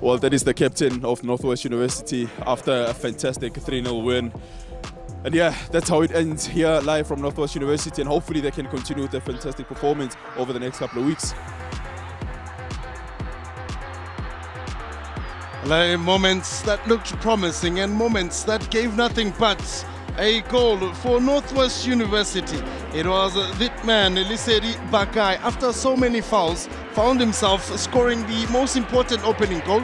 Well, that is the captain of Northwest University after a fantastic 3 0 win. And yeah, that's how it ends here live from Northwest University. And hopefully, they can continue with their fantastic performance over the next couple of weeks. Like moments that looked promising and moments that gave nothing but a goal for Northwest University. It was that man, Liseri Bakai, after so many fouls, found himself scoring the most important opening goal.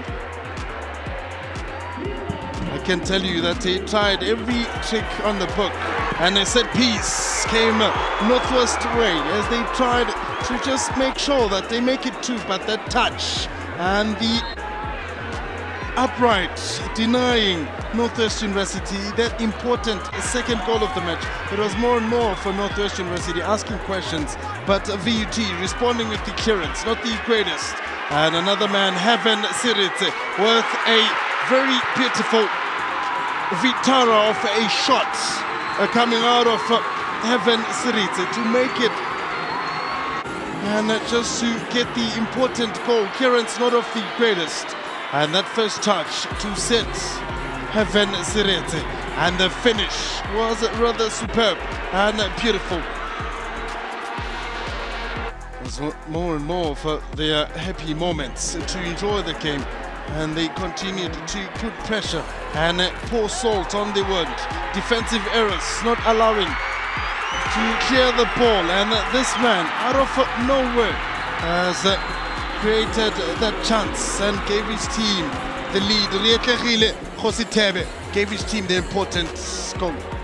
I can tell you that he tried every trick on the book and a set piece came Northwest way as they tried to just make sure that they make it two, but that touch and the upright, denying Northwest University that important second goal of the match. It was more and more for Northwest University asking questions, but VUT responding with the clearance, not the greatest. And another man, Heaven Sirit, worth a very beautiful Vitara of a shot uh, coming out of uh, Heaven Sirit to make it and just to get the important goal. Clearance not of the greatest. And that first touch to set Heaven Sirete. And the finish was rather superb and beautiful. There's more and more for their happy moments to enjoy the game. And they continued to put pressure and pour salt on the wound. Defensive errors not allowing to clear the ball. And this man, out of nowhere, has created that chance and gave his team the lead. Rietlehile Jositebe gave his team the important goal.